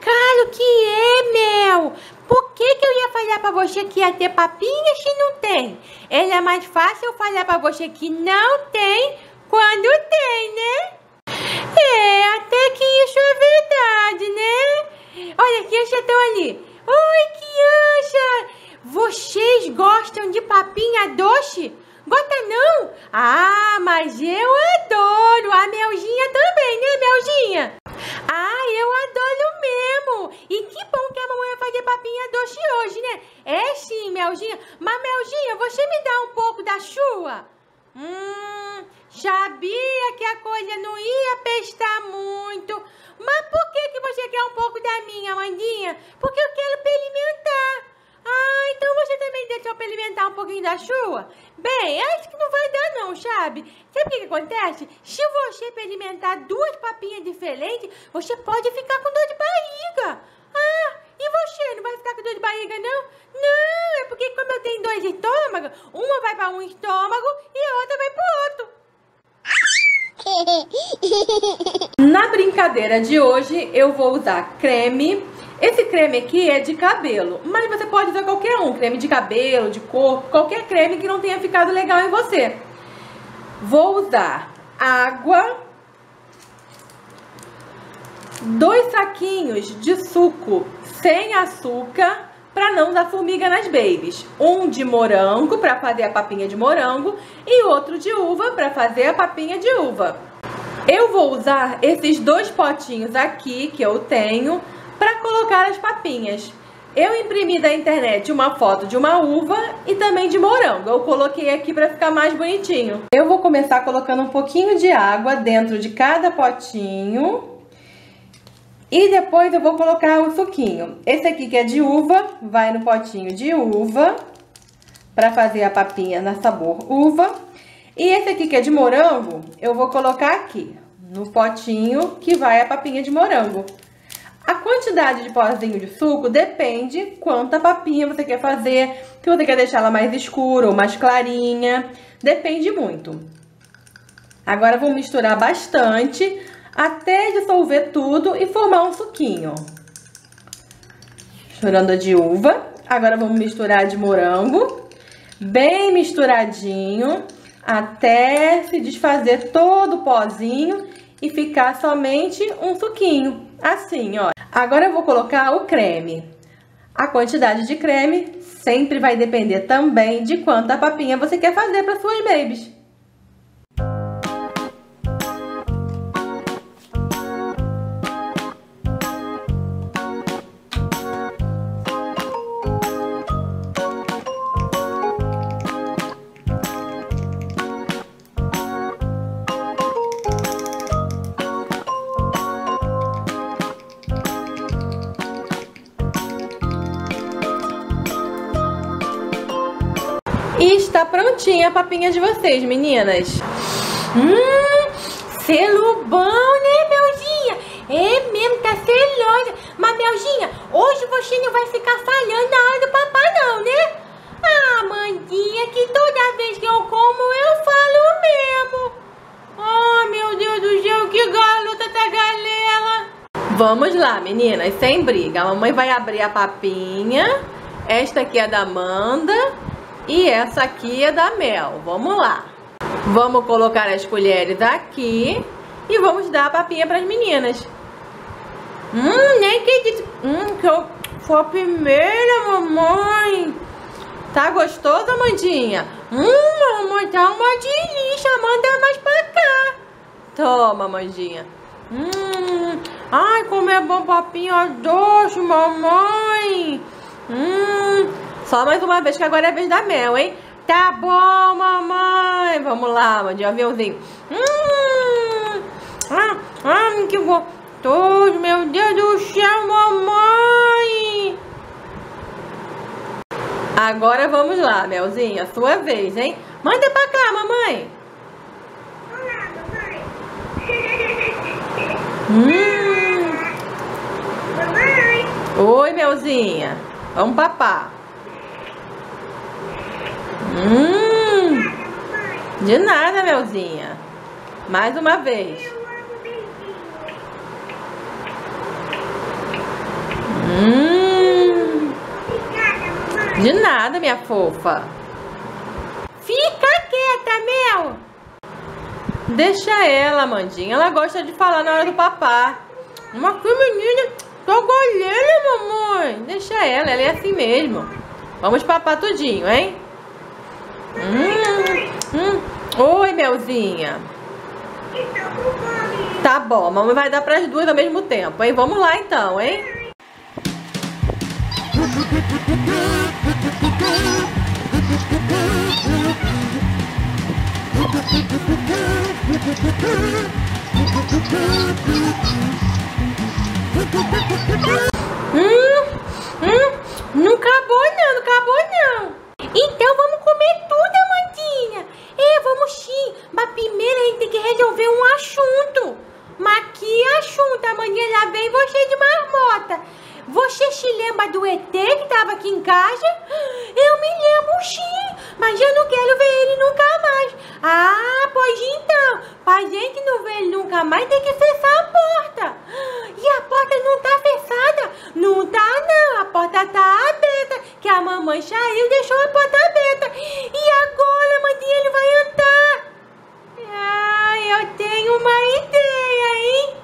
Claro que é, Mel. Por que, que eu ia falar pra você que ia ter papinha se não tem? É mais fácil eu falar pra você que não tem quando tem, né? É, até que isso é verdade, né? Olha, a criança estão ali. Oi, criança! Vocês gostam de papinha doce? Gosta não? Ah, mas eu adoro. A Melzinha também, né, Melzinha? Ah, eu adoro mesmo. E que bom que a mamãe vai fazer papinha doce hoje, né? É sim, Melzinha. Mas, Melzinha, você me dá um pouco da sua? Hum, sabia que a coisa não ia pestar muito. Mas por que, que você quer um pouco da minha, Mandinha? Porque eu quero experimentar. Ah, então você também deixou para alimentar um pouquinho da sua? Bem, acho que não vai dar não, sabe? Sabe o que, que acontece? Se você experimentar duas papinhas diferentes, você pode ficar com dor de barriga. Ah, e você não vai ficar com dor de barriga, não? Não, é porque como eu tenho dois estômagos, uma vai para um estômago e a outra vai para outro. Na brincadeira de hoje, eu vou usar creme esse creme aqui é de cabelo, mas você pode usar qualquer um, creme de cabelo, de corpo, qualquer creme que não tenha ficado legal em você. Vou usar água, dois saquinhos de suco sem açúcar para não dar formiga nas babies. Um de morango para fazer a papinha de morango e outro de uva para fazer a papinha de uva. Eu vou usar esses dois potinhos aqui que eu tenho para colocar as papinhas. Eu imprimi da internet uma foto de uma uva e também de morango. Eu coloquei aqui para ficar mais bonitinho. Eu vou começar colocando um pouquinho de água dentro de cada potinho. E depois eu vou colocar o suquinho. Esse aqui que é de uva, vai no potinho de uva. Para fazer a papinha na sabor uva. E esse aqui que é de morango, eu vou colocar aqui. No potinho que vai a papinha de morango. A quantidade de pozinho de suco depende quanta papinha você quer fazer, se você quer deixar ela mais escura ou mais clarinha, depende muito. Agora vou misturar bastante até dissolver tudo e formar um suquinho. Misturando de uva, agora vamos misturar de morango, bem misturadinho, até se desfazer todo o pozinho e ficar somente um suquinho, assim, ó. Agora eu vou colocar o creme. A quantidade de creme sempre vai depender também de quanta papinha você quer fazer para suas babies. E está prontinha a papinha de vocês, meninas. Hum, selo bom, né, Belzinha? É mesmo, tá selosa. Mas, Belzinha, hoje você não vai ficar falhando na hora do papai, não, né? Ah, Mandinha, que toda vez que eu como, eu falo mesmo. Oh, meu Deus do céu, que garota da galela. Vamos lá, meninas, sem briga. A mamãe vai abrir a papinha. Esta aqui é da Amanda. E essa aqui é da Mel. Vamos lá. Vamos colocar as colheres aqui e vamos dar a papinha para as meninas. Hum, nem acredito. Hum, que eu foi a primeira, mamãe. Tá gostoso, Amandinha? Hum, mamãe, tá uma delícia. Manda mais pra cá. Toma, Amandinha. Hum, ai, como é bom papinha doce, mamãe. Hum, só mais uma vez, que agora é a vez da Mel, hein? Tá bom, mamãe. Vamos lá, de aviãozinho. Hum, ah, ah, que gostoso, meu Deus do céu, mamãe. Agora vamos lá, Melzinha, sua vez, hein? Manda pra cá, mamãe. Olá, mamãe. Hum. Mamãe. Oi, Melzinha. Vamos papar. Hum, de nada, Melzinha. Mais uma vez. Hum, de nada, minha fofa. Fica quieta, Mel. Deixa ela, Mandinha. Ela gosta de falar na hora do papá. Uma que menina, tô goleira, mamãe. Deixa ela, ela é assim mesmo. Vamos papar tudinho, hein? Hum, hum. Oi, Melzinha. Tá bom, a mamãe vai dar pras duas ao mesmo tempo, hein? Vamos lá então, hein? Hum, hum, não acabou não, não acabou não. Então vamos comer tudo, Amandinha. É, vamos sim. Mas primeiro a gente tem que resolver um assunto. Mas que assunto? Amanhã lá vem você de marmota. Você lembra do ET que tava aqui em casa? Eu me lembro sim, mas eu não quero ver ele nunca mais. Ah, pois então, pra gente não ver ele nunca mais tem que fechar a porta. E a porta não tá fechada? Não tá não, a porta tá aberta, que a mamãe saiu e deixou a porta aberta. E agora, mandinha, ele vai entrar. Ah, eu tenho uma ideia, hein?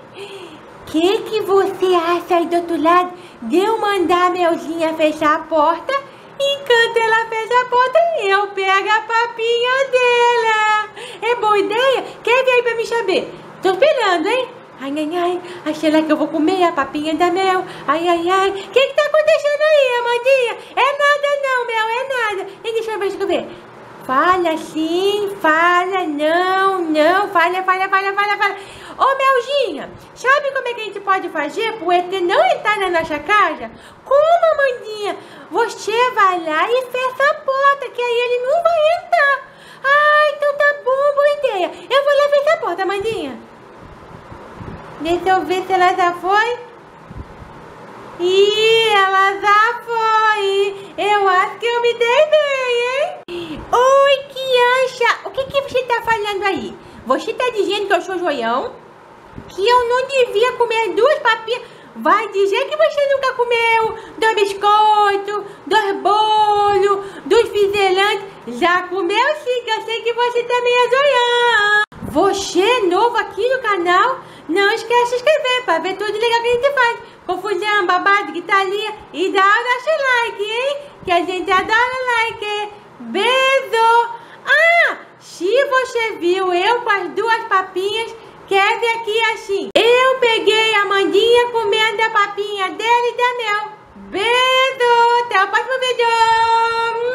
Que que você acha aí do outro lado de eu mandar a Melzinha fechar a porta? Enquanto ela fecha a porta, eu pego a papinha dela. É boa ideia? Quer vir aí pra me saber? Tô esperando, hein? Ai, ai, ai. Ai, será que eu vou comer a papinha da Mel? Ai, ai, ai. O que que tá acontecendo aí, Amandinha? É nada não, Mel, é nada. E deixa eu ver, deixa eu ver. Fala sim, fala, não, não, fala, fala, fala, fala, fala. Ô Melzinha, sabe como é que a gente pode fazer pro ET não entrar na nossa casa? Como, Amandinha? Você vai lá e fecha a porta, que aí ele não vai entrar. Ah, então tá bom, boa ideia. Eu vou lá fechar a porta, Amandinha. Deixa eu ver se ela já foi. Ih, ela já foi. Eu acho que eu me dei bem, hein? Oi, criança. O que, que você tá falando aí? Você tá dizendo que eu sou joião? Que eu não devia comer duas papinhas? Vai dizer que você nunca comeu dois biscoitos, dois bolos, dois fizelantes. Já comeu sim, que eu sei que você também é joião. Você é novo aqui no canal? Não esquece de se inscrever para ver tudo legal que a gente faz. Confusão, babado, gritaria e dá o nosso like, hein? Que a gente adora like. Beijo! Ah, se você viu eu com as duas papinhas, quer ver aqui assim. Eu peguei a Mandinha comendo a papinha dele e da Mel. Beijo! Até o próximo vídeo!